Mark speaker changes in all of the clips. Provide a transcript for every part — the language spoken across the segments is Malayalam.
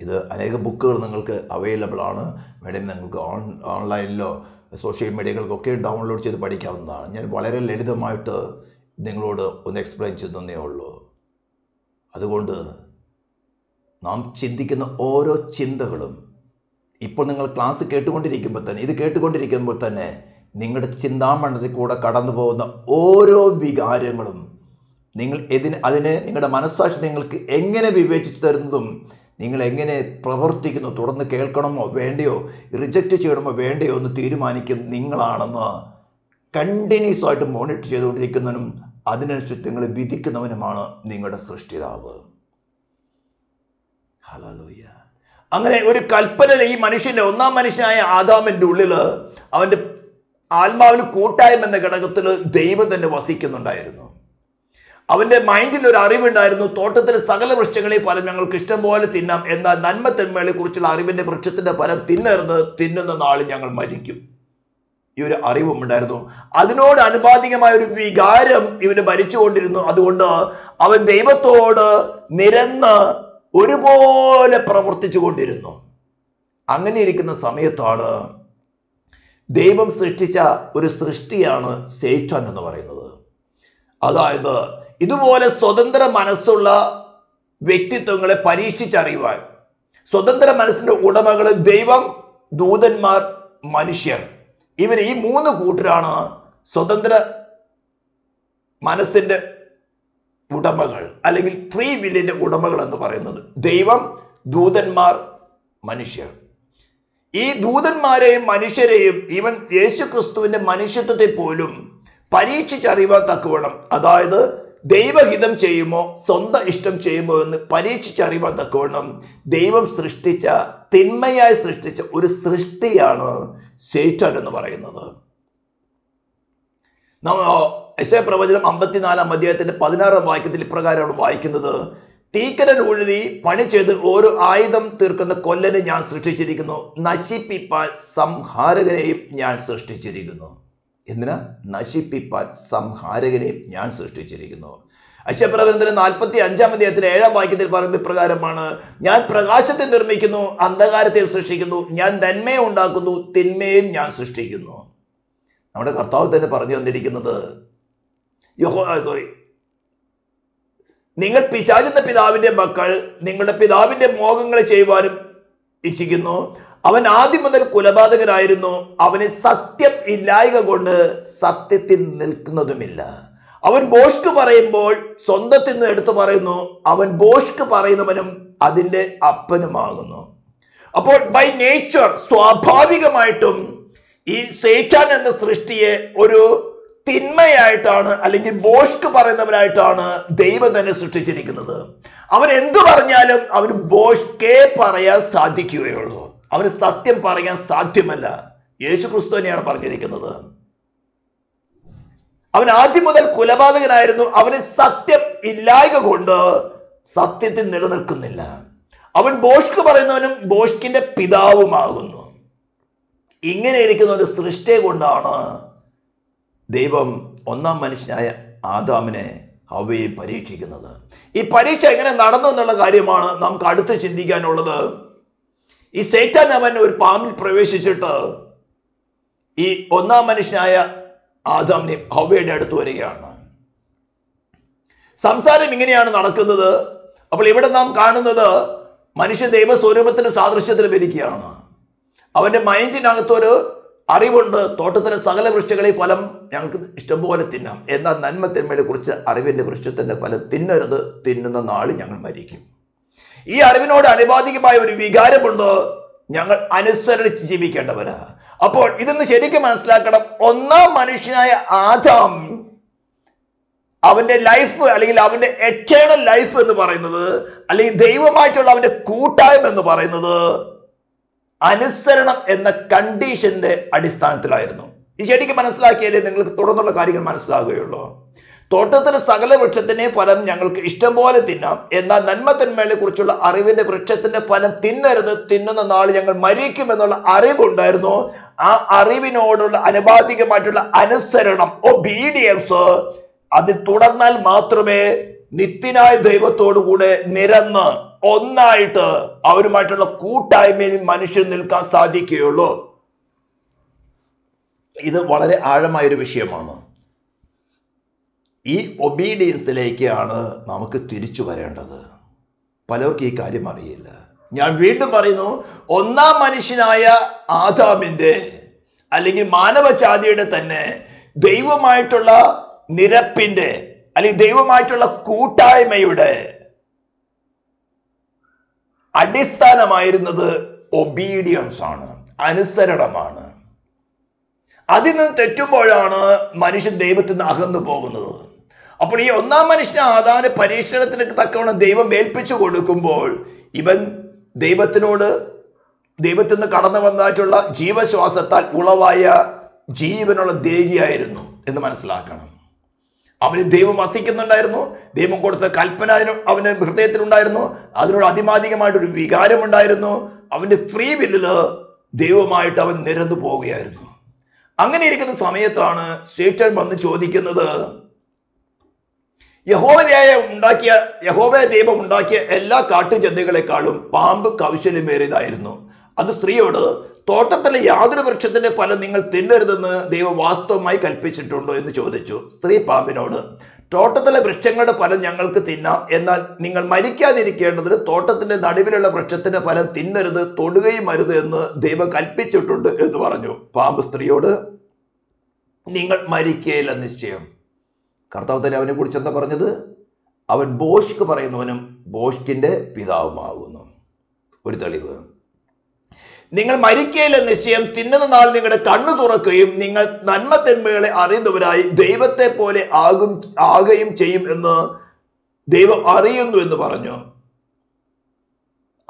Speaker 1: ഇത് അനേക ബുക്കുകൾ നിങ്ങൾക്ക് അവൈലബിൾ ആണ്. വേണമെങ്കിൽ നിങ്ങൾക്ക് ഓൺ ഓൺലൈനിലോ സോഷ്യൽ മീഡിയകൾക്കൊക്കെ ഡൗൺലോഡ് ചെയ്ത് പഠിക്കാവുന്നതാണ്. ഞാൻ വളരെ ലളിതമായിട്ട് നിങ്ങളോട് ഒന്ന് എക്സ്പ്ലെയിൻ ചെയ്തേ ഉള്ളൂ. അതുകൊണ്ട് നാം ചിന്തിക്കുന്ന ഓരോ ചിന്തകളും ഇപ്പോൾ നിങ്ങൾ ക്ലാസ് കേട്ടുകൊണ്ടിരിക്കുമ്പോൾ തന്നെ ഇത് കേട്ടുകൊണ്ടിരിക്കുമ്പോൾ തന്നെ നിങ്ങളുടെ ചിന്താമണ്ഡലത്തിൽ കൂടെ കടന്നു പോകുന്ന ഓരോ വികാരങ്ങളും നിങ്ങൾ എതിന് അതിനെ നിങ്ങളുടെ മനസ്സാക്ഷി നിങ്ങൾക്ക് എങ്ങനെ വിവേചിച്ചു തരുന്നതും നിങ്ങൾ എങ്ങനെ പ്രവർത്തിക്കുന്നു? തുടർന്ന് കേൾക്കണമോ? വേണ്ടയോ? റിജക്റ്റ് ചെയ്യണമോ? വേണ്ടയോ? എന്ന് തീരുമാനിക്കും നിങ്ങളാണെന്ന് കണ്ടിന്യൂസ് ആയിട്ട് മോണിറ്റർ ചെയ്തുകൊണ്ടിരിക്കുന്നവനും അതിനനുസരിച്ച് നിങ്ങൾ വിധിക്കുന്നവനുമാണ് നിങ്ങളുടെ സൃഷ്ടിതാവ്. ഹലലൂയ അങ്ങനെ ഒരു കൽപ്പന ഈ മനുഷ്യന്റെ ഒന്നാം മനുഷ്യനായ ആദാമിന്റെ ഉള്ളിൽ അവന്റെ ആത്മാവിന് കൂട്ടായ്മ എന്ന ഘടകത്തിൽ ദൈവം തന്നെ വസിക്കുന്നുണ്ടായിരുന്നു. അവന്റെ മൈൻഡിൽ ഒരു അറിവുണ്ടായിരുന്നു തോട്ടത്തിലെ സകല വൃക്ഷങ്ങളെ ഫലം ഞങ്ങൾക്ക് ഇഷ്ടം പോലെ തിന്നാം. എന്നാൽ നന്മ തിന്മകളെ കുറിച്ചുള്ള അറിവിന്റെ വൃക്ഷത്തിന്റെ ഫലം തിന്നരുത് തിന്നുന്ന നാളിൽ ഞങ്ങൾ മരിക്കും. ഈ ഒരു അറിവും ഉണ്ടായിരുന്നു. അതിനോട് അനുപാതികമായ ഒരു വികാരം ഇവന് ഭരിച്ചുകൊണ്ടിരുന്നു. അതുകൊണ്ട് അവൻ ദൈവത്തോട് നിരന്ന് ഒരുപോലെ പ്രവർത്തിച്ചു കൊണ്ടിരുന്നു അങ്ങനെ ഇരിക്കുന്ന സമയത്താണ് ദൈവം സൃഷ്ടിച്ച ഒരു സൃഷ്ടിയാണ് സേറ്റാൻ എന്ന് പറയുന്നത്. അതായത് ഇതുപോലെ സ്വതന്ത്ര മനസ്സുള്ള വ്യക്തിത്വങ്ങളെ പരീക്ഷിച്ചറിയുവാൻ സ്വതന്ത്ര മനസ്സിന്റെ ഉടമകൾ ദൈവം ദൂതന്മാർ മനുഷ്യർ. ഇവർ ഈ മൂന്ന് കൂട്ടരാണ് സ്വതന്ത്ര മനസ്സിന്റെ ഉടമകൾ അല്ലെങ്കിൽ ഫ്രീ വില്ലിന്റെ ഉടമകൾ എന്ന് പറയുന്നത്. ദൈവം ദൂതന്മാർ മനുഷ്യർ. ഈ ദൂതന്മാരെയും മനുഷ്യരെയും ഇവൻ യേശു ക്രിസ്തുവിന്റെ മനുഷ്യത്വത്തെ പോലും പരീക്ഷിച്ചറിയുവാൻ തക്കവണ്ണം അതായത് ദൈവഹിതം ചെയ്യുമോ സ്വന്തം ഇഷ്ടം ചെയ്യുമോ എന്ന് പരീക്ഷിച്ചറിയുവാൻ തക്കവണ്ണം ദൈവം സൃഷ്ടിച്ച തിന്മയായി സൃഷ്ടിച്ച ഒരു സൃഷ്ടിയാണ് സേറ്റൻ എന്ന് പറയുന്നത്. നമ്മ എസ് പ്രവചനം അമ്പത്തിനാലാം അധ്യായത്തിന്റെ പതിനാറാം വാക്യത്തിൽ ഇപ്രകാരമാണ് വായിക്കുന്നത്. തീക്കരൻ ഉഴുതി പണി ചെയ്ത് ഓരോ ആയുധം തീർക്കുന്ന കൊല്ലനെ ഞാൻ സൃഷ്ടിച്ചിരിക്കുന്നു. നശിപ്പിപ്പാൻ സംഹാരകനെയും ഞാൻ സൃഷ്ടിച്ചിരിക്കുന്നു. എന്തിനാ? നശിപ്പിപ്പാൻ സംഹാരകനെ ഞാൻ സൃഷ്ടിച്ചിരിക്കുന്നു. അശ്വപ്രവചനത്തിന് നാൽപ്പത്തി അഞ്ചാം അധ്യായത്തിലെ ഏഴാം വാക്യത്തിൽ പറയുന്ന പ്രകാരമാണ് ഞാൻ പ്രകാശത്തെ നിർമ്മിക്കുന്നു അന്ധകാരത്തെ സൃഷ്ടിക്കുന്നു ഞാൻ നന്മയെ ഉണ്ടാക്കുന്നു തിന്മയും ഞാൻ സൃഷ്ടിക്കുന്നു. നമ്മുടെ കർത്താവ് തന്നെ പറഞ്ഞു തന്നിരിക്കുന്നത് യഹോ സോറി നിങ്ങൾ പിശാചിന്റെ പിതാവിന്റെ മക്കൾ നിങ്ങളുടെ പിതാവിന്റെ മോഹങ്ങളെ ചെയ്യുവാനും ഇച്ഛിക്കുന്നു. അവൻ ആദ്യം മുതൽ കുലപാതകനായിരുന്നു. അവന് സത്യം ഇല്ലായക കൊണ്ട് സത്യത്തിൽ നിൽക്കുന്നതുമില്ല. അവൻ ബോഷ്ക്ക് പറയുമ്പോൾ സ്വന്തത്തിൽ നിന്ന് എടുത്തു പറയുന്നു. അവൻ ബോഷ്ക്ക് പറയുന്നവനും അതിന്റെ അപ്പനുമാകുന്നു. അപ്പോൾ ബൈ നേച്ചർ സ്വാഭാവികമായിട്ടും ഈ സേറ്റാൻ എന്ന സൃഷ്ടിയെ ഒരു തിന്മയായിട്ടാണ് അല്ലെങ്കിൽ ബോഷ്ക്ക് പറയുന്നവനായിട്ടാണ് ദൈവം തന്നെ സൃഷ്ടിച്ചിരിക്കുന്നത്. അവൻ എന്തു പറഞ്ഞാലും അവന് ബോഷ്കേ പറയാൻ സാധിക്കുകയുള്ളൂ. അവന് സത്യം പറയാൻ സാധ്യമല്ല. യേശു ക്രിസ്തു തന്നെയാണ് പറഞ്ഞിരിക്കുന്നത്. അവൻ ആദ്യം മുതൽ കൊലപാതകനായിരുന്നു. അവന് സത്യം ഇല്ലായക കൊണ്ട് സത്യത്തിൽ നിലനിൽക്കുന്നില്ല. അവൻ ബോഷ്ക്ക് പറയുന്നവനും ബോഷ്കിന്റെ പിതാവുമാകുന്നു. ഇങ്ങനെ ഇരിക്കുന്ന ഒരു സൃഷ്ടിയെ കൊണ്ടാണ് ദൈവം ഒന്നാം മനുഷ്യനായ ആദാമിനെ അവയെ പരീക്ഷിക്കുന്നത്. ഈ പരീക്ഷ എങ്ങനെ നടന്നു എന്നുള്ള കാര്യമാണ് നമുക്ക് അടുത്ത് ചിന്തിക്കാനുള്ളത്. ഈ സേറ്റാൻ അവൻ ഒരു പാമ്പിൽ പ്രവേശിച്ചിട്ട് ഈ ഒന്നാം മനുഷ്യനായ ആദാമിനെ ഹവയുടെ അടുത്ത് വരികയാണ്. സംസാരം ഇങ്ങനെയാണ് നടക്കുന്നത്. അപ്പോൾ ഇവിടെ നാം കാണുന്നത് മനുഷ്യ ദൈവസ്വരൂപത്തിന് സാദൃശ്യത്തിൽ വരികയാണ്. അവന്റെ മൈൻഡിനകത്തൊരു അറിവുണ്ട്. തോട്ടത്തിലെ സകല വൃക്ഷങ്ങളെ ഫലം ഞങ്ങൾക്ക് ഇഷ്ടംപോലെ തിന്നാം. എന്നാൽ നന്മ തിന്മയെ കുറിച്ച് അറിവിന്റെ വൃക്ഷത്തിന്റെ ഫലം തിന്നരുത്. തിന്നുന്ന നാൾ ഞങ്ങൾ മരിക്കും. ഈ അറിവിനോട് അനുപാതികമായ ഒരു വികാരമുണ്ട് ഞങ്ങൾ അനുസരിച്ച് ജീവിക്കേണ്ടവരാ. അപ്പോൾ ഇതൊന്ന് ശരിക്കും മനസ്സിലാക്കണം. ഒന്നാം മനുഷ്യനായ ആദാം അവന്റെ ലൈഫ് അല്ലെങ്കിൽ അവന്റെ എറ്റേണൽ ലൈഫ് എന്ന് പറയുന്നത് അല്ലെങ്കിൽ ദൈവമായിട്ടുള്ള അവന്റെ കൂട്ടായ്മ എന്ന് പറയുന്നത് അനുസരണം എന്ന കണ്ടീഷന്റെ അടിസ്ഥാനത്തിലായിരുന്നു. ഈ ശരിക്കും മനസ്സിലാക്കിയാലേ നിങ്ങൾക്ക് തുടർന്നുള്ള കാര്യങ്ങൾ മനസ്സിലാകുകയുള്ളൂ. തോട്ടത്തിലെ സകല വൃക്ഷത്തിന്റെ ഫലം ഞങ്ങൾക്ക് ഇഷ്ടം പോലെ തിന്നാം. എന്നാൽ നന്മ കുറിച്ചുള്ള അറിവിന്റെ വൃക്ഷത്തിന്റെ ഫലം തിന്നരുത്. തിന്നുന്ന നാൾ ഞങ്ങൾ മരിക്കും എന്നുള്ള അറിവുണ്ടായിരുന്നു. ആ അറിവിനോടുള്ള അനുപാതികമായിട്ടുള്ള അനുസരണം ഒബീഡിയൻസ് അത് തുടർന്നാൽ മാത്രമേ നിത്യനായ ദൈവത്തോടു കൂടെ നിരന്ന് ഒന്നായിട്ട് അവരുമായിട്ടുള്ള കൂട്ടായ്മയിൽ മനുഷ്യൻ നിൽക്കാൻ സാധിക്കുകയുള്ളൂ. ഇത് വളരെ ആഴമായൊരു വിഷയമാണ്. ഈ ഒബീഡിയൻസിലേക്കാണ് നമുക്ക് തിരിച്ചു വരേണ്ടത്. പലർക്കും ഈ കാര്യം അറിയില്ല. ഞാൻ വീണ്ടും പറയുന്നു ഒന്നാം മനുഷ്യനായ ആദാമിന്റെ അല്ലെങ്കിൽ മാനവജാതിയുടെ തന്നെ ദൈവമായിട്ടുള്ള നിരപ്പിന്റെ അല്ലെങ്കിൽ ദൈവമായിട്ടുള്ള കൂട്ടായ്മയുടെ അടിസ്ഥാനമായിരുന്നത് ഒബീഡിയൻസ് ആണ് അനുസരണമാണ്. അതിൽ നിന്ന് തെറ്റുമ്പോഴാണ് മനുഷ്യൻ ദൈവത്തിൽ നിന്ന് അകന്നു പോകുന്നത്. അപ്പോൾ ഈ ഒന്നാം മനുഷ്യൻ ആദാന് പരീക്ഷണത്തിന് തക്കവണ്ണം ദൈവം ഏൽപ്പിച്ചു കൊടുക്കുമ്പോൾ ഇവൻ ദൈവത്തിനോട് ദൈവത്തിൽ നിന്ന് കടന്നു വന്നതായിട്ടുള്ള ജീവശ്വാസത്താൽ ഉളവായ ജീവനുള്ള ദേഹിയായിരുന്നു എന്ന് മനസ്സിലാക്കണം. അവന് ദൈവം വസിക്കുന്നുണ്ടായിരുന്നു. ദൈവം കൊടുത്ത കൽപ്പന അതിന് അവന് ഹൃദയത്തിലുണ്ടായിരുന്നു. അതിനോട് അതിമാതികമായിട്ടൊരു വികാരമുണ്ടായിരുന്നു. അവന്റെ ഫ്രീ വില്ലിൽ ദൈവമായിട്ട് അവൻ നിരന്നു പോവുകയായിരുന്നു. അങ്ങനെ ഇരിക്കുന്ന സമയത്താണ് സേറ്റൻ വന്ന് ചോദിക്കുന്നത് യഹോവയായ ഉണ്ടാക്കിയ യഹോവയ ദൈവം ഉണ്ടാക്കിയ എല്ലാ കാട്ടുജന്തുക്കളെക്കാളും പാമ്പ് കൗശല്യമേറിയതായിരുന്നു അത് സ്ത്രീയോട് തോട്ടത്തിലെ യാതൊരു വൃക്ഷത്തിന്റെ ഫലം നിങ്ങൾ തിന്നരുതെന്ന് ദൈവം വാസ്തവമായി കൽപ്പിച്ചിട്ടുണ്ടോ? എന്ന് ചോദിച്ചു സ്ത്രീ പാമ്പിനോട്. തോട്ടത്തിലെ വൃക്ഷങ്ങളുടെ ഫലം ഞങ്ങൾക്ക് തിന്നാം. എന്നാൽ നിങ്ങൾ മരിക്കാതിരിക്കേണ്ടതിന് തോട്ടത്തിന്റെ നടുവിലുള്ള വൃക്ഷത്തിന്റെ ഫലം തിന്നരുത് തൊടുകയും അരുത് എന്ന് ദൈവം കൽപ്പിച്ചിട്ടുണ്ട് എന്ന് പറഞ്ഞു. പാമ്പ് സ്ത്രീയോട് നിങ്ങൾ മരിക്കുകയില്ല നിശ്ചയം. കർത്താവ് തന്നെ അവനെ കുറിച്ച് എന്താ പറഞ്ഞത്? അവൻ ബോഷ്ക്ക് പറയുന്നവനും ബോഷ്കിന്റെ പിതാവുമാകുന്നു ഒരു തെളിവ്. നിങ്ങൾ മരിക്കയില്ല നിശ്ചയം തിന്നുന്ന നാൾ നിങ്ങളുടെ കണ്ണു തുറക്കുകയും നിങ്ങൾ നന്മ അറിയുന്നവരായി ദൈവത്തെ പോലെ ആകും ആകുകയും ചെയ്യും എന്ന് ദൈവം അറിയുന്നു എന്ന് പറഞ്ഞു.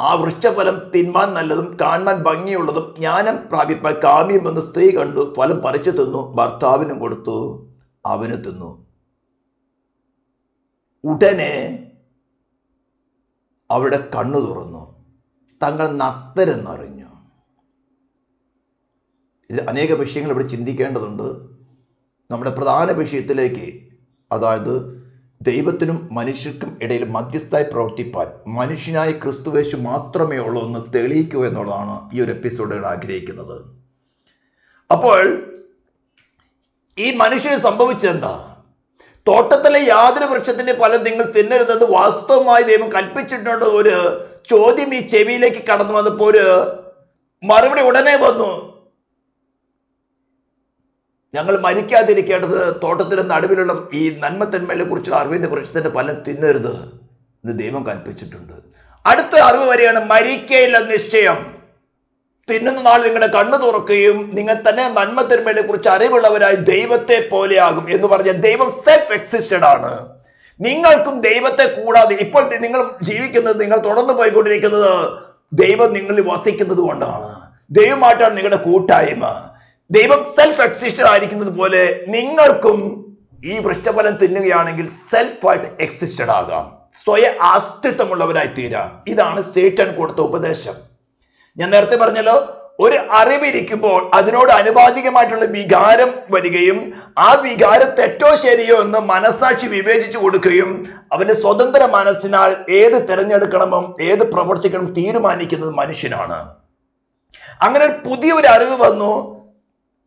Speaker 1: ആ വൃക്ഷഫലം തിന്മാൻ നല്ലതും കാണാൻ ഭംഗിയുള്ളതും ജ്ഞാനം പ്രാപിപ്പാൻ കാമ്യമെന്ന് സ്ത്രീ കണ്ടു. ഫലം പറിച്ചു തിന്നു. ഭർത്താവിനും കൊടുത്തു. അവന് തിന്നു. ഉടനെ അവിടെ കണ്ണു തുറന്നു. തങ്ങൾ നത്തരെന്നറിഞ്ഞു ഇത് അനേക വിഷയങ്ങൾ ഇവിടെ ചിന്തിക്കേണ്ടതുണ്ട്. നമ്മുടെ പ്രധാന വിഷയത്തിലേക്ക് അതായത് ദൈവത്തിനും മനുഷ്യർക്കും ഇടയിൽ മധ്യസ്ഥായി പ്രവർത്തിപ്പാൻ മനുഷ്യനായ ക്രിസ്തുവേശു മാത്രമേ ഉള്ളൂ എന്ന് തെളിയിക്കൂ എന്നുള്ളതാണ് ഈ ഒരു എപ്പിസോഡുകൾ ആഗ്രഹിക്കുന്നത്. അപ്പോൾ ഈ മനുഷ്യന് സംഭവിച്ചെന്താ തോട്ടത്തിലെ യാതൊരു വൃക്ഷത്തിന്റെ ഫലം നിങ്ങൾ തിന്നരുതെന്ന് വാസ്തവമായി ദൈവം കൽപ്പിച്ചിട്ടുണ്ട്. ഒരു ചോദ്യം ഈ ചെവിയിലേക്ക് കടന്നു വന്നപ്പോൾ ഒരു മറുപടി ഉടനെ വന്നു. ഞങ്ങൾ മരിക്കാതിരിക്കേണ്ടത് തോട്ടത്തിലെ നടുവിലുള്ള ഈ നന്മത്തന്മയെ കുറിച്ചുള്ള അറിവിന്റെ വൃക്ഷത്തിന്റെ ഫലം തിന്നരുത് എന്ന് ദൈവം കൽപ്പിച്ചിട്ടുണ്ട്. അടുത്ത അറിവ് വരെയാണ് മരിക്കയില്ല നിശ്ചയം. തിന്നുന്ന നാൾ നിങ്ങളുടെ കണ്ണു തുറക്കുകയും നിങ്ങൾ തന്നെ നന്മ തിന്മയെ കുറിച്ച് അറിവുള്ളവരായി ദൈവത്തെ പോലെയാകും എന്ന് പറഞ്ഞ ദൈവം സെൽഫ് എക്സിസ്റ്റഡ് ആണ്. നിങ്ങൾക്കും ദൈവത്തെ കൂടാതെ ഇപ്പോൾ നിങ്ങൾ ജീവിക്കുന്നത് നിങ്ങൾ തുടർന്ന് പോയിക്കൊണ്ടിരിക്കുന്നത് ദൈവം നിങ്ങളിൽ വസിക്കുന്നത് കൊണ്ടാണ്. ദൈവമായിട്ടാണ് നിങ്ങളുടെ കൂട്ടായ്മ. ദൈവം സെൽഫ് എക്സിസ്റ്റഡ് ആയിരിക്കുന്നത് പോലെ നിങ്ങൾക്കും ഈ വൃക്ഷഫലം തിന്നുകയാണെങ്കിൽ സെൽഫായിട്ട് എക്സിസ്റ്റഡ് ആകാം. സ്വയ അസ്തിത്വമുള്ളവരായി തീരാം ഇതാണ് സേറ്റൻ കൊടുത്ത ഉപദേശം. ഞാൻ നേരത്തെ പറഞ്ഞല്ലോ ഒരു അറിവിരിക്കുമ്പോൾ അതിനോട് അനുപാതികമായിട്ടുള്ള വികാരം വരികയും ആ വികാരം തെറ്റോ ശരിയോ എന്ന് മനസാക്ഷി വിവേചിച്ചു കൊടുക്കുകയും അവന്റെ സ്വതന്ത്ര മനസ്സിനാൽ ഏത് തിരഞ്ഞെടുക്കണമോ ഏത് പ്രവർത്തിക്കണം തീരുമാനിക്കുന്നത് മനുഷ്യനാണ്. അങ്ങനെ ഒരു പുതിയൊരു അറിവ് വന്നു.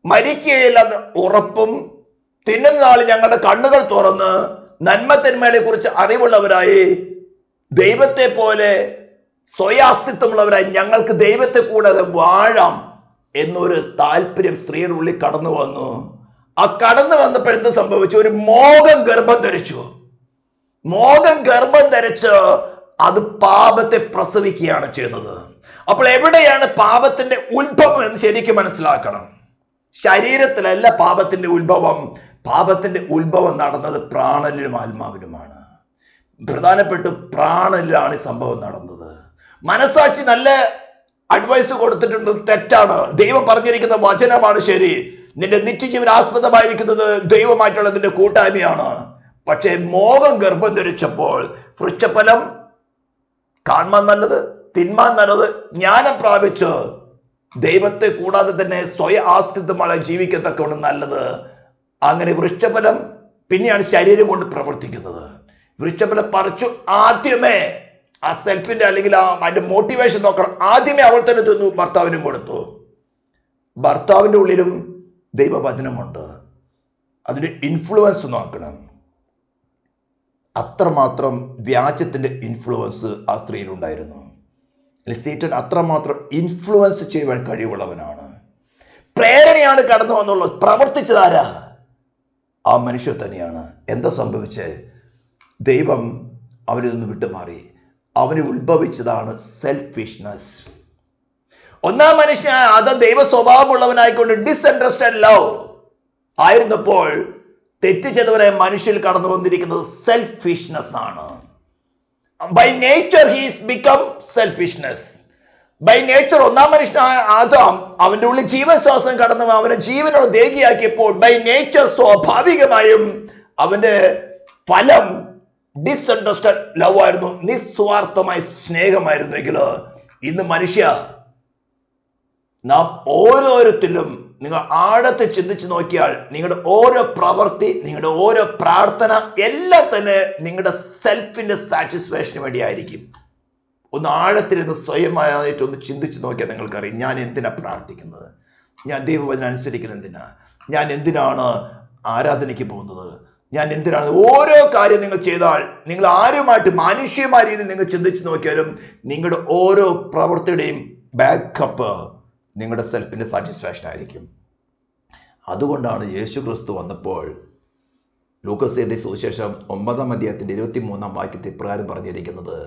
Speaker 1: മരിക്കുകയില്ലെന്ന് ഉറപ്പും തിന്നുന്ന നാൾ ഞങ്ങളുടെ കണ്ണുകൾ തുറന്ന് നന്മത്തിന്മകളെ കുറിച്ച് അറിവുള്ളവരായി ദൈവത്തെ പോലെ സ്വയാസ്തിത്വമുള്ളവരായി ഞങ്ങൾക്ക് ദൈവത്തെ കൂടാതെ വാഴാം എന്നൊരു താല്പര്യം സ്ത്രീയുടെ ഉള്ളിൽ കടന്നു വന്നു. ആ കടന്നു വന്നപ്പോൾ എന്ത് സംഭവിച്ചു? ഒരു മോഹം ഗർഭം ധരിച്ചു. മോഹം ഗർഭം ധരിച്ച് അത് പാപത്തെ പ്രസവിക്കുകയാണ് ചെയ്യുന്നത്. അപ്പോൾ എവിടെയാണ് പാപത്തിന്റെ ഉത്ഭവം എന്ന് ശരിക്കും മനസ്സിലാക്കണം. ശരീരത്തിലല്ല പാപത്തിന്റെ ഉത്ഭവം. പാപത്തിന്റെ ഉത്ഭവം നടന്നത് പ്രാണനിലും ആത്മാവിലുമാണ്. പ്രധാനപ്പെട്ട് പ്രാണനിലാണ് ഈ സംഭവം നടന്നത്. മനസാക്ഷി നല്ല അഡ്വൈസ് കൊടുത്തിട്ടുണ്ട്. തെറ്റാണ്. ദൈവം പറഞ്ഞിരിക്കുന്ന വചനമാണ് ശരി. നിന്റെ നിത്യജീവൻ ആസ്പദമായിരിക്കുന്നത് ദൈവമായിട്ടുള്ള നിന്റെ കൂട്ടായ്മയാണ്. പക്ഷേ മോഹം ഗർഭം ധരിച്ചപ്പോൾ വൃക്ഷഫലം കാണാൻ നല്ലത് തിന്മാൻ നല്ലത് ജ്ഞാനം പ്രാപിച്ച് ദൈവത്തെ കൂടാതെ തന്നെ സ്വയ ആസ്തിത്വമാണ് ജീവിക്കത്തക്കവണ്ണം നല്ലത്. അങ്ങനെ വൃക്ഷഫലം പിന്നെയാണ് ശരീരം കൊണ്ട് പ്രവർത്തിക്കുന്നത്. വൃക്ഷഫലം പറിച്ചു ആദ്യമേ ആ സെൽഫിന്റെ അല്ലെങ്കിൽ ആ അതിന്റെ മോട്ടിവേഷൻ നോക്കണം. ആദ്യമേ അവൾ തന്നെ തിന്നു ഭർത്താവിനും കൊടുത്തു. ഭർത്താവിന്റെ ഉള്ളിലും ദൈവവചനമുണ്ട്. അതിന് ഇൻഫ്ലുവൻസ് നോക്കണം. അത്രമാത്രം വ്യാജത്തിന്റെ ഇൻഫ്ലുവൻസ് ആ സ്ത്രീയിലുണ്ടായിരുന്നു. സീറ്റൻ അത്രമാത്രം ഇൻഫ്ലുവൻസ് ചെയ്യുവാൻ കഴിവുള്ളവനാണ്. പ്രേരണയാണ് കടന്നു വന്നുള്ളത് പ്രവർത്തിച്ചതാരാ ആ മനുഷ്യർ തന്നെയാണ്. എന്താ സംഭവിച്ചേ? ദൈവം അവരിൽ നിന്ന് വിട്ടുമാറി. അവന് ഉത്ഭവിച്ചതാണ് സെൽഫിഷ്നസ് ഒന്നാം മനുഷ്യൻ അത് ദൈവ സ്വഭാവമുള്ളവനായിക്കൊണ്ട് ഡിസ്ഇൻട്രസ്റ്റഡ് ലവ് ആയിരുന്നപ്പോൾ തെറ്റ് ചെയ്തവരെ മനുഷ്യൽ കടന്നു വന്നിരിക്കുന്നത് സെൽഫിഷ്നസ് ആണ്. By nature he's become selfishness by nature ഒന്നാം മനുഷ്യനായ ആദാം അവന്റെ ഉള്ളിൽ ജീവശ്വാസം കടന്നു അവനെ ജീവനോട് ദേഹിയാക്കിയപ്പോൾ ബൈ നേച്ചർ സ്വാഭാവികമായും അവന്റെ ഫലം ഡിസ്ഇൻട്രസ്റ്റഡ് ലവ് ആയിരുന്നു നിസ്വാർത്ഥമായ സ്നേഹമായിരുന്നെങ്കിൽ ഇന്ന് മനുഷ്യ നാം ഓരോരുത്തരും നിങ്ങൾ ആഴത്തിൽ ചിന്തിച്ചു നോക്കിയാൽ നിങ്ങളുടെ ഓരോ പ്രവൃത്തി നിങ്ങളുടെ ഓരോ പ്രാർത്ഥന എല്ലാം തന്നെ നിങ്ങളുടെ സെൽഫിന്റെ സാറ്റിസ്ഫാക്ഷന് വേണ്ടിയായിരിക്കും. ഒന്ന് ആഴത്തിലിരുന്ന് സ്വയമായിട്ട് ഒന്ന് ചിന്തിച്ചു നോക്കിയാൽ നിങ്ങൾക്കറിയാം ഞാൻ എന്തിനാണ് പ്രാർത്ഥിക്കുന്നത്? ഞാൻ ദൈവവചനം അനുസരിക്കുന്നത് എന്തിനാ? ഞാൻ എന്തിനാണ് ആരാധനയ്ക്ക് പോകുന്നത്? ഞാൻ എന്തിനാണ് ഓരോ കാര്യം നിങ്ങൾ ചെയ്താൽ നിങ്ങൾ ആരുമായിട്ട് മാനുഷികമായ രീതിയിൽ നിങ്ങൾ ചിന്തിച്ചു നോക്കിയാലും നിങ്ങളുടെ ഓരോ പ്രവൃത്തിയുടെയും ബാക്കപ്പ് നിങ്ങളുടെ സെൽഫിന്റെ സാറ്റിസ്ഫാക്ഷൻ ആയിരിക്കും. അതുകൊണ്ടാണ് യേശു ക്രിസ്തു വന്നപ്പോൾ ലൂക്കസ് എഴുതി സുവിശേഷം ഒമ്പതാം അധ്യായത്തിന്റെ ഇരുപത്തി മൂന്നാം വാക്യത്തിൽ ഇപ്രകാരം പറഞ്ഞിരിക്കുന്നത്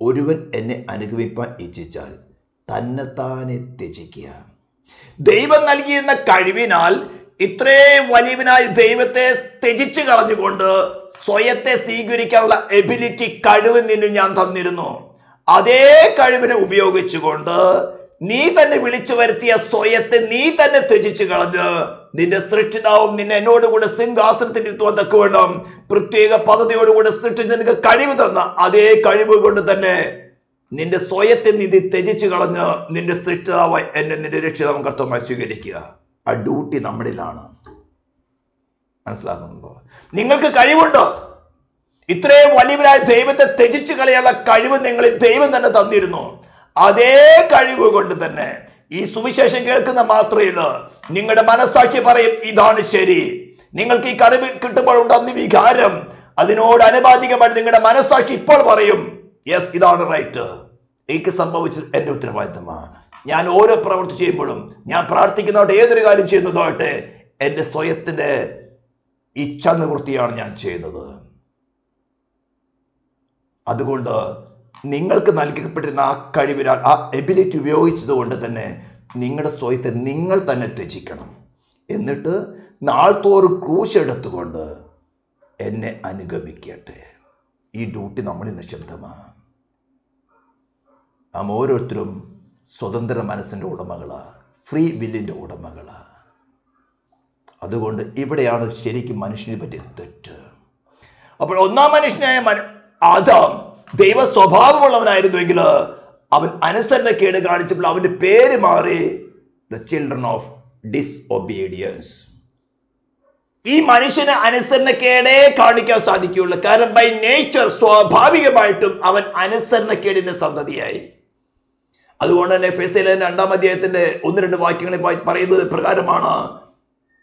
Speaker 1: ഒരുവൻ എന്നെ അനുഗമിപ്പാൻ ഇച്ഛിച്ചാൽ തന്നെത്താനെ ത്യജിക്കുക. ദൈവം നൽകിയിരുന്ന കഴിവിനാൽ ഇത്രയും വലിയവനായി ദൈവത്തെ ത്യജിച്ചു കളഞ്ഞുകൊണ്ട് സ്വയത്തെ സ്വീകരിക്കാനുള്ള എബിലിറ്റി കഴിവ് നിന്നു ഞാൻ തന്നിരുന്നു. അതേ കഴിവിനെ ഉപയോഗിച്ചുകൊണ്ട് നീ തന്നെ വിളിച്ചു വരുത്തിയ സ്വയത്തെ നീ തന്നെ ത്യജിച്ചു കളഞ്ഞ് നിന്റെ സൃഷ്ടിതാവും നിന്നെ എന്നോടുകൂടെ സിംഹാസനത്തിൽ ഇരുത്തുവാൻ തക്കവേണം പ്രത്യേക പദ്ധതിയോടുകൂടെ സൃഷ്ടിച്ച് നിനക്ക് കഴിവ് തന്ന അതേ കഴിവ് കൊണ്ട് തന്നെ നിന്റെ സ്വയത്തെ നിധി ത്യജിച്ചു കളഞ്ഞ് നിന്റെ സൃഷ്ടിതാവായി എന്നെ നിന്റെ രക്ഷിതാവും കർത്തവുമായി സ്വീകരിക്കുക. ആ ഡ്യൂട്ടി നമ്മളിലാണ്. മനസ്സിലാക്കുന്നുണ്ടോ നിങ്ങൾക്ക് കഴിവുണ്ടോ? ഇത്രയും വലിയവരായ ദൈവത്തെ ത്യജിച്ച് കളയാനുള്ള കഴിവ് നിങ്ങളിൽ ദൈവം തന്നെ തന്നിരുന്നു. അതേ കഴിവ് കൊണ്ട് തന്നെ ഈ സുവിശേഷം കേൾക്കുന്ന മാത്രയിൽ നിങ്ങളുടെ മനസ്സാക്ഷി പറയും ഇതാണ് ശരി. നിങ്ങൾക്ക് ഈ കറിവ് കിട്ടുമ്പോൾ ഉണ്ടാകുന്ന വികാരം. അതിനോട് അനുപാതികമായിട്ട് നിങ്ങളുടെ മനസ്സാക്ഷി ഇപ്പോൾ പറയും യെസ് ഇതാണ് റൈറ്റ് എനിക്ക് സംഭവിച്ചത് എന്റെ ഉത്തരവാദിത്തമാണ്. ഞാൻ ഓരോ പ്രവൃത്തി ചെയ്യുമ്പോഴും ഞാൻ പ്രാർത്ഥിക്കുന്നതായിട്ട് ഏതൊരു കാര്യം ചെയ്യുന്നതായിട്ട് എന്റെ സ്വയത്തിന്റെ ഇച്ഛ നിവൃത്തിയാണ് ഞാൻ ചെയ്യുന്നത്. അതുകൊണ്ട് നിങ്ങൾക്ക് നൽകപ്പെട്ടിരുന്ന ആ കഴിവിനാൽ ആ എബിലിറ്റി ഉപയോഗിച്ചത് കൊണ്ട് തന്നെ നിങ്ങളുടെ സ്വയത്തെ നിങ്ങൾ തന്നെ ത്യജിക്കണം. എന്നിട്ട് നാൾത്തോറും ക്രൂശ് എടുത്തുകൊണ്ട് എന്നെ അനുഗമിക്കട്ടെ. ഈ ഡ്യൂട്ടി നമ്മളിൽ നിശബ്ദമാണ് നാം ഓരോരുത്തരും സ്വതന്ത്ര മനസ്സിന്റെ ഉടമകളാണ് ഫ്രീ വില്ലിന്റെ ഉടമകളാണ് അതുകൊണ്ട് ഇവിടെയാണ് ശരിക്കും മനുഷ്യനെ പറ്റിയ തെറ്റ്. അപ്പോൾ ഒന്നാം മനുഷ്യനായ മനു ആദാം ദൈവ സ്വഭാവമുള്ളവനായിരുന്നുവെങ്കിൽ അവൻ അനുസരണക്കേട് കാണിച്ചപ്പോൾ അവന്റെ പേര് മാറി ദ ചിൽഡ്രൻ ഓഫ് ഡിസ്ഒബീഡിയൻസ് ഈ മനുഷ്യന് അനുസരണക്കേടേ കാണിക്കാൻ സാധിക്കുകയുള്ളൂ. കാരണം ബൈ നേച്ചർ സ്വാഭാവികമായിട്ടും അവൻ അനുസരണക്കേടിന്റെ സന്തതിയായി. അതുകൊണ്ട് തന്നെ ഫെസയിലെ രണ്ടാം അധ്യായത്തിന്റെ ഒന്ന് രണ്ട് വാക്യങ്ങളെ പറയുന്നത് പ്രകാരമാണ്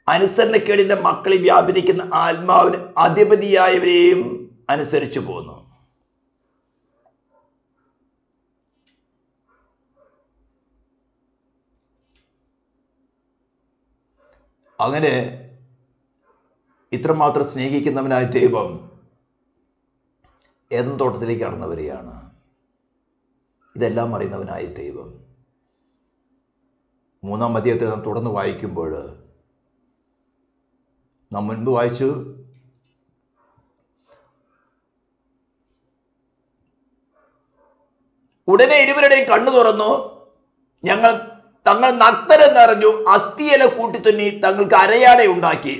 Speaker 1: അനുസരണക്കേടിന്റെ മക്കളിൽ വ്യാപരിക്കുന്ന ആത്മാവിന് അധിപതിയായവരെയും അനുസരിച്ചു പോന്നു. അങ്ങനെ ഇത്രമാത്രം സ്നേഹിക്കുന്നവനായ ദൈവം ഏതും തോട്ടത്തിലേക്ക് കടന്നു വരികയാണ് ഇതെല്ലാം അറിയുന്നവനായ ദൈവം. മൂന്നാം അധ്യായത്തെ നാം തുടർന്ന് വായിക്കുമ്പോൾ നാം മുൻപ് വായിച്ചു ഉടനെ ഇരുവരുടെയും കണ്ണു തുറന്നു. ഞങ്ങൾ തങ്ങൾ നഗ്നരെന്നറിഞ്ഞു. അത്തിയില കൂട്ടിത്തുന്നി തങ്ങൾക്ക് അരയാട ഉണ്ടാക്കി.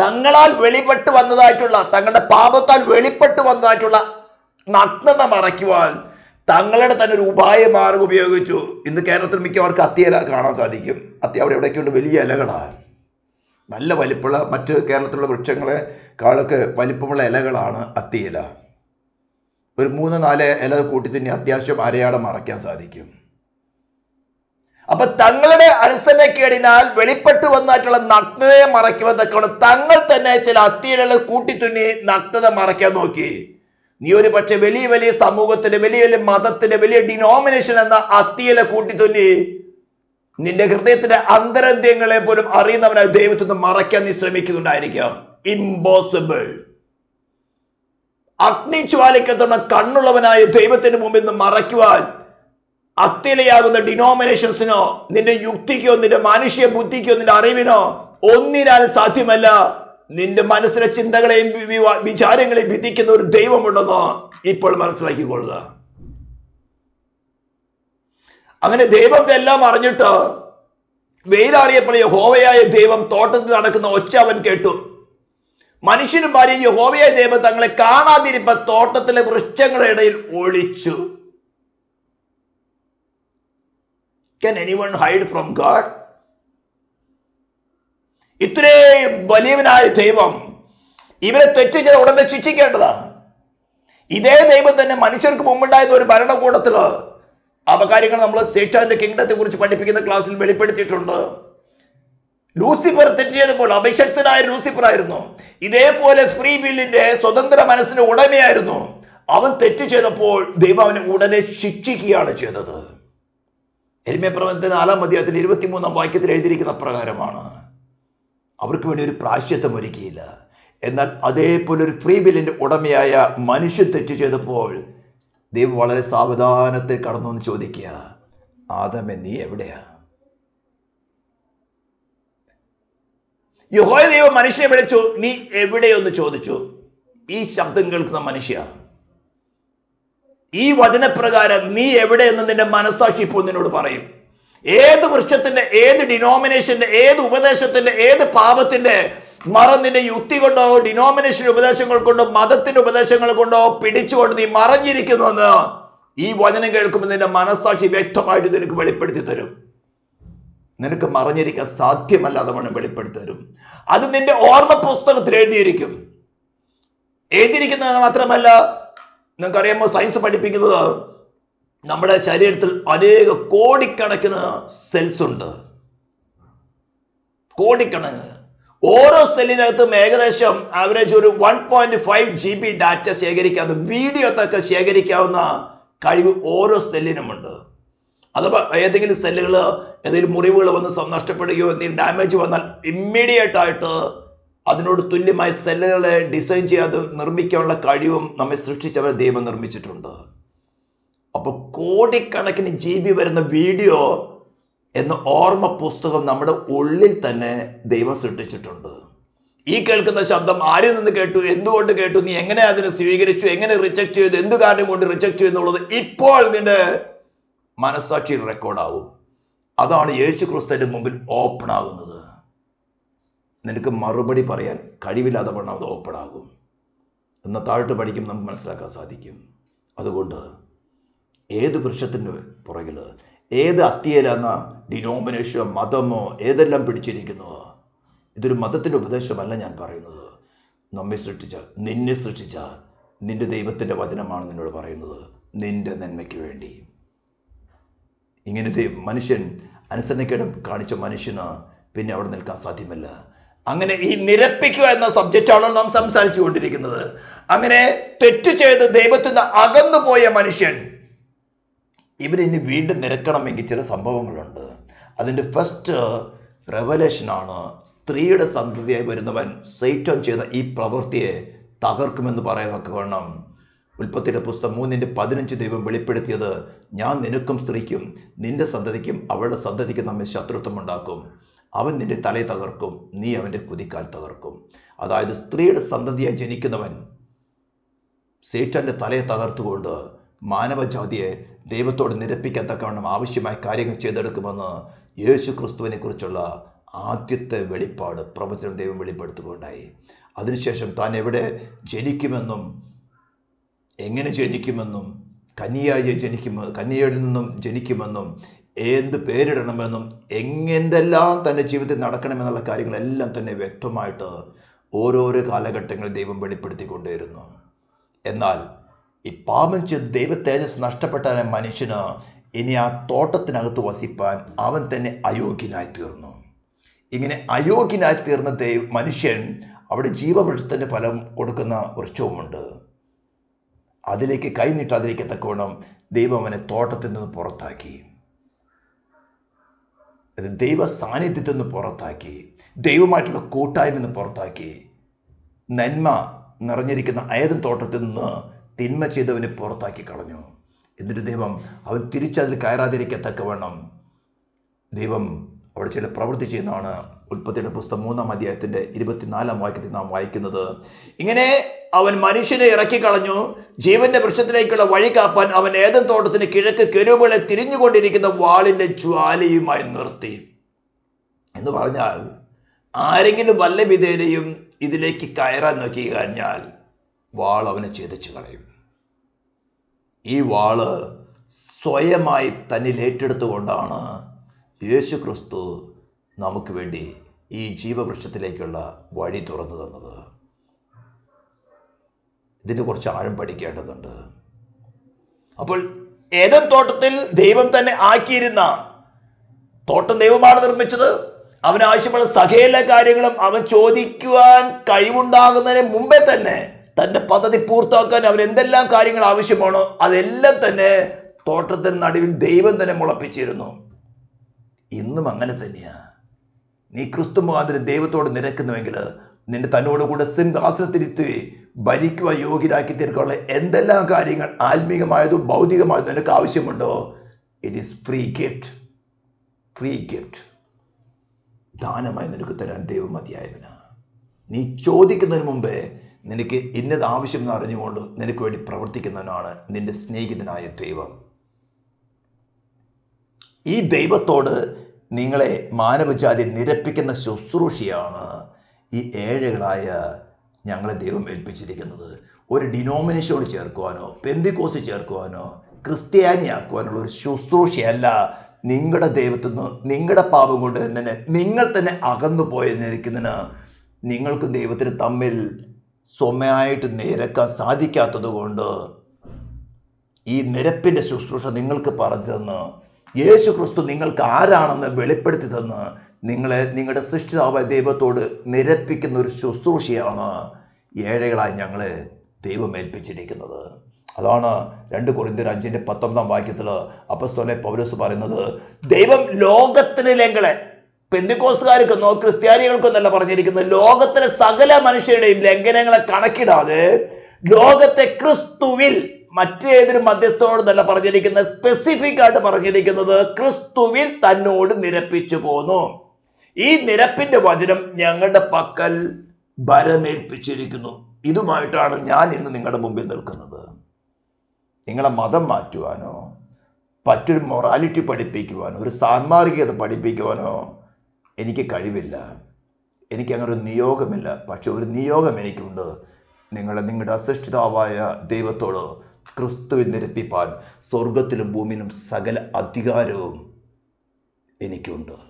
Speaker 1: തങ്ങളാൽ വെളിപ്പെട്ട് വന്നതായിട്ടുള്ള തങ്ങളുടെ പാപത്താൽ വെളിപ്പെട്ട് വന്നതായിട്ടുള്ള നഗ്നത മറയ്ക്കുവാൻ തങ്ങളുടെ തന്നെ ഒരു ഉപായ മാർഗം ഉപയോഗിച്ചു. ഇന്ന് കേരളത്തിൽ മിക്കവർക്ക് അത്തിയില കാണാൻ സാധിക്കും. അത്തി അവിടെ എവിടെയൊക്കെയുണ്ട്? വലിയ ഇലകളാണ്. നല്ല വലിപ്പമുള്ള മറ്റ് കേരളത്തിലുള്ള വൃക്ഷങ്ങളെ കാളൊക്കെ വലിപ്പമുള്ള ഇലകളാണ് അത്തിയില. ഒരു മൂന്ന് നാല് ഇല കൂട്ടി തന്നെ അത്യാവശ്യം അരയാടം മറയ്ക്കാൻ സാധിക്കും. അപ്പൊ തങ്ങളുടെ അനുസരണക്കേടിനാൽ വെളിപ്പെട്ടു വന്നിട്ടുള്ള നഗ്നതയെ മറയ്ക്കുമെന്നൊക്കെയാണ് തങ്ങൾ തന്നെ ചില അത്തിയിലുള്ള കൂട്ടിത്തുന്നി നഗ്നത മറയ്ക്കാൻ നോക്കി. നീ ഒരു പക്ഷെ വലിയ വലിയ സമൂഹത്തിന്റെ വലിയ വലിയ മതത്തിന്റെ വലിയ ഡിനോമിനേഷൻ എന്ന അത്തിയില കൂട്ടിത്തുന്നി നിന്റെ ഹൃദയത്തിന്റെ അന്തരന്ത്യങ്ങളെ പോലും അറിയുന്നവനായി ദൈവത്തിൽ നിന്ന് മറയ്ക്കാൻ നീ ശ്രമിക്കുന്നുണ്ടായിരിക്കാം. ഇമ്പോസിബിൾ അഗ്നിജ്വാലിക്കത്തുന്ന കണ്ണുള്ളവനായ ദൈവത്തിന് മുമ്പിൽ നിന്ന് മറയ്ക്കുവാൻ അത്തിലയാകുന്ന ഡിനോമിനേഷൻസിനോ നിന്റെ യുക്തിക്കോ നിന്റെ മനുഷ്യ ബുദ്ധിക്കോ നിന്റെ അറിവിനോ ഒന്നിനാലും സാധ്യമല്ല. നിന്റെ മനസ്സിലെ ചിന്തകളെയും വിചാരങ്ങളെയും വിധിക്കുന്ന ഒരു ദൈവമുണ്ടെന്ന് ഇപ്പോൾ മനസ്സിലാക്കിക്കൊള്ളുക. അങ്ങനെ ദൈവം ഇതെല്ലാം അറിഞ്ഞിട്ട് വെയിലാറിയപ്പോൾ യഹോവയായ ദൈവം തോട്ടത്തിൽ നടക്കുന്ന ഒച്ച അവൻ കേട്ടു. മനുഷ്യനും ഭാര്യ യഹോവയായ ദൈവം തങ്ങളെ കാണാതിരിപ്പ തോട്ടത്തിലെ വൃക്ഷങ്ങളുടെ ഇടയിൽ ഒളിച്ചു. Can anyone hide from God? ഇത്രയും വലിയവനായ ദൈവം ഇവരെ തെറ്റ് ചെയ്ത ഉടനെ ശിക്ഷിക്കേണ്ടതാണ്. ഇതേ ദൈവം തന്നെ മനുഷ്യർക്ക് മുമ്പുണ്ടായിരുന്ന ഒരു ഭരണകൂടത്തിൽ അപകാര്യങ്ങൾ നമ്മൾ സേറ്റാന്റെ കിങ്ഡത്തെ കുറിച്ച് പഠിപ്പിക്കുന്ന ക്ലാസ്സിൽ വെളിപ്പെടുത്തിയിട്ടുണ്ട്. ലൂസിഫർ തെറ്റ് ചെയ്തപ്പോൾ അഭിഷക്തനായ ലൂസിഫർ ആയിരുന്നു. ഇതേപോലെ ഫ്രീ ബില്ലിന്റെ സ്വതന്ത്ര മനസ്സിന്റെ ഉടമയായിരുന്നു. അവൻ തെറ്റ് ചെയ്തപ്പോൾ ദൈവം അവനെ ഉടനെ ശിക്ഷിക്കുകയാണ് ചെയ്തത്. എരുമപ്രവത്തിന്റെ നാലാം അധ്യായത്തിൽ ഇരുപത്തിമൂന്നാം വാക്യത്തിൽ എഴുതിയിരിക്കുന്ന പ്രകാരമാണ്. അവർക്ക് വേണ്ടി ഒരു പ്രാശ്യത്വം ഒരുക്കിയില്ല. എന്നാൽ അതേപോലെ ഒരു ഫ്രീ ബില്ലിന്റെ ഉടമയായ മനുഷ്യൻ തെറ്റ് ചെയ്തപ്പോൾ ദൈവം വളരെ സാവധാനത്തിൽ കടന്നു എന്ന് ചോദിക്കുക ആദമേ നീ എവിടെയാ? യഹോയ ദൈവം മനുഷ്യനെ വിളിച്ചു നീ എവിടെയൊന്ന് ചോദിച്ചു? ഈ ശബ്ദം കേൾക്കുന്ന മനുഷ്യ ഈ വചനപ്രകാരം നീ എവിടെയെന്ന് നിന്റെ മനസ്സാക്ഷി ഇപ്പോൾ നിന്നോട് പറയും. ഏത് വൃക്ഷത്തിന്റെ ഏത് ഡിനോമിനേഷന്റെ ഏത് ഉപദേശത്തിന്റെ ഏത് പാപത്തിന്റെ മറ നിന്റെ യുക്തി കൊണ്ടോ ഡിനോമിനേഷൻ ഉപദേശങ്ങൾ കൊണ്ടോ മതത്തിന്റെ ഉപദേശങ്ങൾ കൊണ്ടോ പിടിച്ചുകൊണ്ട് നീ മറഞ്ഞിരിക്കുന്നുവെന്ന് ഈ വചനം കേൾക്കുമ്പോൾ നിന്റെ മനസ്സാക്ഷി വ്യക്തമായിട്ട് നിനക്ക് വെളിപ്പെടുത്തി തരും. നിനക്ക് മറഞ്ഞിരിക്കാൻ സാധ്യമല്ലാതെ വേണം വെളിപ്പെടുത്തി തരും. അത് നിന്റെ ഓർമ്മ പുസ്തകത്തിൽ എഴുതിയിരിക്കും. എഴുതിയിരിക്കുന്നത് മാത്രമല്ല നിങ്ങൾക്കറിയാമോ സയൻസ് പഠിപ്പിക്കുന്നത് നമ്മുടെ ശരീരത്തിൽ അനേക കോടിക്കണക്കിന് സെൽസ് ഉണ്ട്. കോടിക്കണക്കിന്. ഓരോ സെല്ലിനകത്തും ഏകദേശം ആവറേജ് ഒരു one point five G B data ശേഖരിക്കാവുന്ന video തൊക്കെ ശേഖരിക്കാവുന്ന കഴിവ് ഓരോ സെല്ലിനുമുണ്ട് അഥവാ ഏതെങ്കിലും സെല്ലുകൾ ഏതെങ്കിലും മുറിവുകൾ വന്ന് നഷ്ടപ്പെടുകയോ എന്തെങ്കിലും ഡാമേജ് വന്നാൽ ഇമ്മീഡിയറ്റ് ആയിട്ട് അതിനോട് തുല്യമായ സെല്ലുകളെ ഡിസൈൻ ചെയ്യാതെ നിർമ്മിക്കാനുള്ള കഴിവും നമ്മെ സൃഷ്ടിച്ചവർ ദൈവം നിർമ്മിച്ചിട്ടുണ്ട്. അപ്പൊ കോടിക്കണക്കിന് ജി ബി വരുന്ന വീഡിയോ എന്ന ഓർമ്മ പുസ്തകം നമ്മുടെ ഉള്ളിൽ തന്നെ ദൈവം സൃഷ്ടിച്ചിട്ടുണ്ട്. ഈ കേൾക്കുന്ന ശബ്ദം ആരിൽ നിന്ന് കേട്ടു? എന്തുകൊണ്ട് കേട്ടു? നീ എങ്ങനെ അതിനെ സ്വീകരിച്ചു? എങ്ങനെ റിജക്ട് ചെയ്തു? എന്ത് കാരണം കൊണ്ട് റിജക്ട് ചെയ്തു എന്നുള്ളത് ഇപ്പോൾ നിന്റെ മനസ്സാക്ഷിയിൽ റെക്കോർഡാവും അതാണ് യേശു ക്രിസ്തുവിന്റെ മുമ്പിൽ ഓപ്പൺ ആകുന്നത്. നിനക്ക് മറുപടി പറയാൻ കഴിവില്ലാതെ വണ്ണം അത് ഓപ്പൺ ആകും. എന്ന താഴ്ത്ത് പഠിക്കും നമുക്ക് മനസ്സിലാക്കാൻ സാധിക്കും. അതുകൊണ്ട് ഏത് വൃക്ഷത്തിന്റെ പുറകിൽ ഏത് അത്തിയിലെന്ന ഡിനോമിനേഷൻ മതമോ ഏതെല്ലാം പിടിച്ചിരിക്കുന്നുവോ ഇതൊരു മതത്തിന്റെ ഉപദേശമല്ല ഞാൻ പറയുന്നത്. നമ്മെ സൃഷ്ടിച്ച നിന്നെ സൃഷ്ടിച്ച നിന്റെ ദൈവത്തിന്റെ വചനമാണ് നിന്നോട് പറയുന്നത്. നിന്റെ നന്മയ്ക്ക് വേണ്ടി. ഇങ്ങനത്തെ മനുഷ്യൻ അനുസരണക്കേട് കാണിച്ച മനുഷ്യന് പിന്നെ അവിടെ നിൽക്കാൻ സാധ്യമല്ല. അങ്ങനെ ഈ നിരപ്പിക്കുക എന്ന സബ്ജക്റ്റാണ് നാം സംസാരിച്ചു കൊണ്ടിരിക്കുന്നത്. അങ്ങനെ തെറ്റ് ചെയ്ത് ദൈവത്തിൽ നിന്ന് അകന്നു പോയ മനുഷ്യൻ ഇവരിനി വീണ്ടും നിരക്കണമെങ്കിൽ ചില സംഭവങ്ങളുണ്ട്. അതിന്റെ ഫസ്റ്റ് റെവലേഷനാണ് സ്ത്രീയുടെ സന്തതിയായി വരുന്നവൻ സൈറ്റം ചെയ്ത ഈ പ്രവൃത്തിയെ തകർക്കുമെന്ന് പറയാനൊക്കെ വേണം ഉൽപ്പത്തിയുടെ പുസ്തകം മൂന്നിന്റെ പതിനഞ്ച് ദൈവം വെളിപ്പെടുത്തിയത് ഞാൻ നിനക്കും സ്ത്രീക്കും നിന്റെ സന്തതിക്കും അവളുടെ സന്തതിക്കും തമ്മിൽ ശത്രുത്വം ഉണ്ടാക്കും. അവൻ നിന്റെ തലയെ തകർക്കും നീ അവന്റെ കുതിക്കാൽ തകർക്കും. അതായത് സ്ത്രീയുടെ സന്തതിയായി ജനിക്കുന്നവൻ സേറ്റന്റെ തലയെ തകർത്തുകൊണ്ട് മാനവജാതിയെ ദൈവത്തോട് നിരപ്പിക്കാൻ തക്കവണ്ണം ആവശ്യമായ കാര്യങ്ങൾ ചെയ്തെടുക്കുമെന്ന് യേശു ക്രിസ്തുവിനെ കുറിച്ചുള്ള ആദ്യത്തെ വെളിപ്പാട് പ്രവചനം ദൈവം വെളിപ്പെടുത്തുകയുണ്ടായി. അതിനുശേഷം താൻ എവിടെ ജനിക്കുമെന്നും എങ്ങനെ ജനിക്കുമെന്നും കന്യയായി ജനിക്കുമെന്ന് കന്യയിൽ നിന്നും ജനിക്കുമെന്നും എന്ത് പേരിടണമെന്നും എങ്ങെന്തെല്ലാം തന്റെ ജീവിതത്തിൽ നടക്കണമെന്നുള്ള കാര്യങ്ങളെല്ലാം തന്നെ വ്യക്തമായിട്ട് ഓരോരോ കാലഘട്ടങ്ങളിൽ ദൈവം വെളിപ്പെടുത്തിക്കൊണ്ടേയിരുന്നു. എന്നാൽ ഈ പാപം ചെയ്ത് ദൈവ തേജസ് നഷ്ടപ്പെട്ട മനുഷ്യന് ഇനി ആ തോട്ടത്തിനകത്ത് വസിപ്പാൻ അവൻ തന്നെ അയോഗ്യനായി തീർന്നു. ഇങ്ങനെ അയോഗ്യനായി തീർന്ന ദൈവ മനുഷ്യൻ അവിടെ ജീവവൃക്ഷത്തിന്റെ ഫലം കൊടുക്കുന്ന വൃക്ഷവുമുണ്ട്. അതിലേക്ക് കൈനീട്ട് അതിലേക്ക് തക്കവണ്ണം ദൈവം അവനെ തോട്ടത്തിൽ നിന്ന് പുറത്താക്കി. ദൈവ സാന്നിധ്യത്തിൽ നിന്ന് പുറത്താക്കി. ദൈവമായിട്ടുള്ള കൂട്ടായ്മ നിന്ന് പുറത്താക്കി. നന്മ നിറഞ്ഞിരിക്കുന്ന ഏതും തോട്ടത്തിൽ നിന്ന് തിന്മ ചെയ്തവനെ പുറത്താക്കി കളഞ്ഞു. എന്നിട്ട് ദൈവം അവൻ തിരിച്ചതിൽ കയറാതിരിക്കത്തക്കവണ്ണം ദൈവം അവിടെ ചില പ്രവൃത്തി ചെയ്യുന്നതാണ് ഉൽപ്പത്തിയുടെ പുസ്തകം മൂന്നാം അധ്യായത്തിന്റെ ഇരുപത്തിനാലാം വാക്യത്തിൽ നാം വായിക്കുന്നത്. ഇങ്ങനെ അവൻ മനുഷ്യനെ ഇറക്കി കളഞ്ഞു. ജീവന്റെ വൃക്ഷത്തിലേക്കുള്ള വഴി കാപ്പാൻ അവൻ ഏതൻ തോട്ടത്തിന് കിഴക്ക് കെരുവുകളെ തിരിഞ്ഞുകൊണ്ടിരിക്കുന്ന വാളിന്റെ ജ്വാലയുമായി നിർത്തി. എന്ന് പറഞ്ഞാൽ ആരെങ്കിലും വല്ല വിധേനയും ഇതിലേക്ക് കയറാൻ നോക്കി കഴിഞ്ഞാൽ വാൾ അവനെ ഛേദിച്ചു കളയും. ഈ വാൾ സ്വയമായി തന്നിൽ ഏറ്റെടുത്തുകൊണ്ടാണ് യേശു ക്രിസ്തു നമുക്ക് വേണ്ടി ഈ ജീവവൃക്ഷത്തിലേക്കുള്ള വഴി തുറന്നു തന്നത്. ഇതിന് കുറച്ച് ആഴം പഠിക്കേണ്ടതുണ്ട്. അപ്പോൾ ഏതൻ തോട്ടത്തിൽ ദൈവം തന്നെ ആക്കിയിരുന്ന തോട്ടം ദൈവമാണ് നിർമ്മിച്ചത്. അവന് ആവശ്യമുള്ള സകല കാര്യങ്ങളും അവൻ ചോദിക്കുവാൻ കഴിവുണ്ടാകുന്നതിന് മുമ്പേ തന്നെ തന്റെ പദ്ധതി പൂർത്തിയാക്കാൻ അവൻ എന്തെല്ലാം കാര്യങ്ങൾ ആവശ്യമാണോ അതെല്ലാം തന്നെ തോട്ടത്തിന് നടുവിൽ ദൈവം തന്നെ മുളപ്പിച്ചിരുന്നു. ഇന്നും അങ്ങനെ തന്നെയാ. നീ ക്രിസ്തു മുഖാന്തരം ദൈവത്തോട് നിരക്കുന്നുവെങ്കിൽ നിന്റെ തന്നോട് കൂടെ സിംഹാസനത്തിരുത്തി ഭരിക്കുവാൻ യോഗ്യരാക്കി തീർക്കാനുള്ള എന്തെല്ലാം കാര്യങ്ങൾ ആത്മീകമായതും ഭൗതികമായതും നിനക്ക് ആവശ്യമുണ്ടോ? It is free gift free gift ദാനമായി നിനക്ക് തരാൻ ദൈവം മതിയായവനാണ് നീ ചോദിക്കുന്നതിന് മുമ്പേ നിനക്ക് ഇന്നത് ആവശ്യം എന്ന് അറിഞ്ഞുകൊണ്ട് നിനക്ക് വേണ്ടി പ്രവർത്തിക്കുന്നവനാണ് നിന്റെ സ്നേഹിതനായ ദൈവം. ഈ ദൈവത്തോട് നിങ്ങളെ മാനവജാതി നിരപ്പിക്കുന്ന ശുശ്രൂഷയാണ് ഈ ഏഴുകളായ ഞങ്ങളെ ദൈവം ഏൽപ്പിച്ചിരിക്കുന്നത്. ഒരു ഡിനോമിനേഷനോട് ചേർക്കുവാനോ പെന്തിക്കോസ് ചേർക്കുവാനോ ക്രിസ്ത്യാനിയാക്കുവാനുള്ള ഒരു ശുശ്രൂഷയല്ല നിങ്ങളുടെ ദൈവത്തിൽ നിന്ന് നിങ്ങളുടെ പാപം കൊണ്ട് തന്നെ നിങ്ങൾ തന്നെ അകന്നു പോയിരിക്കുന്നതിന് നിങ്ങൾക്കും ദൈവത്തിന് തമ്മിൽ സ്വമയായിട്ട് നിരക്കാൻ സാധിക്കാത്തത് കൊണ്ട് ഈ നിരപ്പിന്റെ ശുശ്രൂഷ നിങ്ങൾക്ക് പറഞ്ഞു തന്ന് യേശു ക്രിസ്തു നിങ്ങൾക്ക് ആരാണെന്ന് വെളിപ്പെടുത്തി തന്ന് നിങ്ങളെ നിങ്ങളുടെ സൃഷ്ടിതാവായ ദൈവത്തോട് നിരപ്പിക്കുന്ന ഒരു ശുശ്രൂഷയാണ് ഏഴകളായി ഞങ്ങളെ ദൈവം ഏൽപ്പിച്ചിരിക്കുന്നത്. അതാണ് രണ്ട് കുറിന്തിർ അഞ്ചിന്റെ പത്തൊമ്പതാം വാക്യത്തിൽ അപ്പസ്തോലെ പൗരസ് പറയുന്നത് ദൈവം ലോകത്തിന് ലംഘളെ പെന്തിക്കോസുകാർക്കെന്നോ ക്രിസ്ത്യാനികൾക്കെന്നല്ല പറഞ്ഞിരിക്കുന്നത്. ലോകത്തിലെ സകല മനുഷ്യരുടെയും ലംഘനങ്ങളെ കണക്കിടാതെ ലോകത്തെ ക്രിസ്തുവിൽ മറ്റേതൊരു മധ്യസ്ഥനോടെന്നല്ല പറഞ്ഞിരിക്കുന്നത്. സ്പെസിഫിക് ആയിട്ട് പറഞ്ഞിരിക്കുന്നത് ക്രിസ്തുവിൽ തന്നോട് നിരപ്പിച്ചു പോന്നു. ഈ നിരപ്പിന്റെ വചനം ഞങ്ങളുടെ പക്കൽ ഭരമേൽപ്പിച്ചിരിക്കുന്നു. ഇതുമായിട്ടാണ് ഞാൻ ഇന്ന് നിങ്ങളുടെ മുമ്പിൽ നിൽക്കുന്നത്. നിങ്ങളെ മതം മാറ്റുവാനോ മറ്റൊരു മൊറാലിറ്റി പഠിപ്പിക്കുവാനോ ഒരു സാൻമാർഗികത പഠിപ്പിക്കുവാനോ എനിക്ക് കഴിവില്ല. എനിക്കങ്ങനൊരു നിയോഗമില്ല. പക്ഷെ ഒരു നിയോഗം എനിക്കുണ്ട്. നിങ്ങളെ നിങ്ങളുടെ അസൃഷ്ടിതാവായ ദൈവത്തോട് ക്രിസ്തുവിൽ നിരപ്പിപ്പാൻ സ്വർഗത്തിലും ഭൂമിയിലും സകല അധികാരവും എനിക്കുണ്ട്.